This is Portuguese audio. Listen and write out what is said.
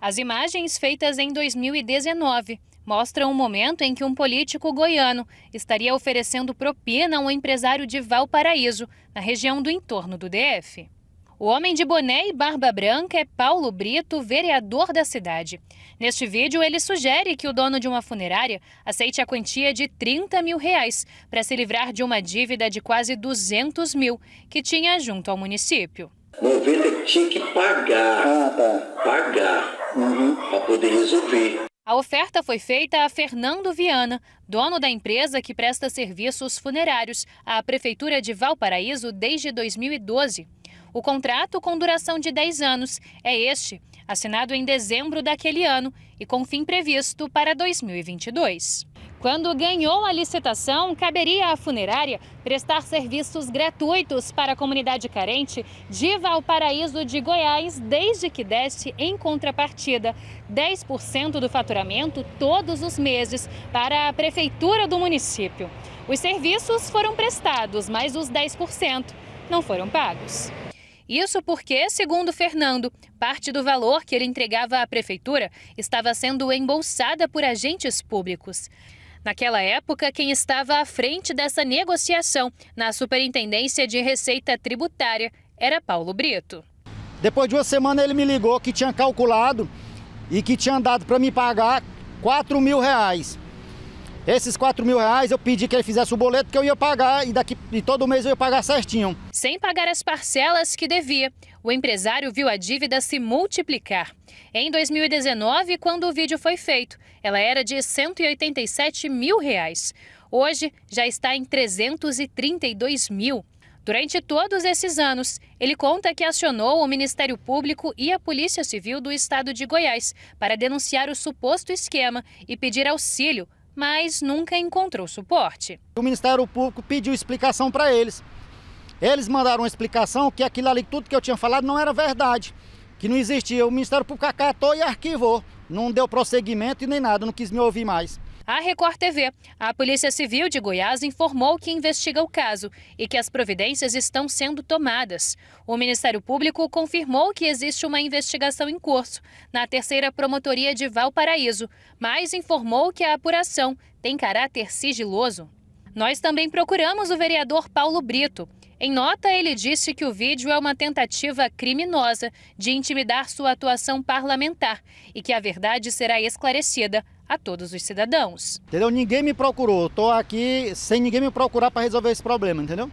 As imagens feitas em 2019 mostram um momento em que um político goiano estaria oferecendo propina a um empresário de Valparaíso, na região do entorno do DF. O homem de boné e barba branca é Paulo Brito, vereador da cidade. Neste vídeo, ele sugere que o dono de uma funerária aceite a quantia de 30 mil reais para se livrar de uma dívida de quase 200 mil que tinha junto ao município. 90 tinha que pagar, Ah, tá. pagar, Uhum. para poder resolver. A oferta foi feita a Fernando Viana, dono da empresa que presta serviços funerários à Prefeitura de Valparaíso desde 2012. O contrato, com duração de 10 anos, é este, assinado em dezembro daquele ano e com fim previsto para 2022. Quando ganhou a licitação, caberia à funerária prestar serviços gratuitos para a comunidade carente de Valparaíso de Goiás, desde que desse, em contrapartida, 10% do faturamento todos os meses para a prefeitura do município. Os serviços foram prestados, mas os 10% não foram pagos. Isso porque, segundo Fernando, parte do valor que ele entregava à prefeitura estava sendo embolsada por agentes públicos. Naquela época, quem estava à frente dessa negociação na Superintendência de Receita Tributária era Paulo Brito. Depois de uma semana ele me ligou que tinha calculado e que tinha dado para me pagar 4 mil reais. Esses 4 mil reais eu pedi que ele fizesse o boleto que eu ia pagar e daqui e todo mês eu ia pagar certinho. Sem pagar as parcelas que devia, o empresário viu a dívida se multiplicar. Em 2019, quando o vídeo foi feito, ela era de 187 mil reais. Hoje já está em 332 mil. Durante todos esses anos, ele conta que acionou o Ministério Público e a Polícia Civil do Estado de Goiás para denunciar o suposto esquema e pedir auxílio, mas nunca encontrou suporte. O Ministério Público pediu explicação para eles. Eles mandaram uma explicação que aquilo ali, tudo que eu tinha falado não era verdade, que não existia. O Ministério Público acatou e arquivou. Não deu prosseguimento e nem nada, não quis me ouvir mais. A Record TV, a Polícia Civil de Goiás informou que investiga o caso e que as providências estão sendo tomadas. O Ministério Público confirmou que existe uma investigação em curso na terceira promotoria de Valparaíso, mas informou que a apuração tem caráter sigiloso. Nós também procuramos o vereador Paulo Brito. Em nota, ele disse que o vídeo é uma tentativa criminosa de intimidar sua atuação parlamentar e que a verdade será esclarecida a todos os cidadãos. Entendeu? Ninguém me procurou. Estou aqui sem ninguém me procurar para resolver esse problema, entendeu?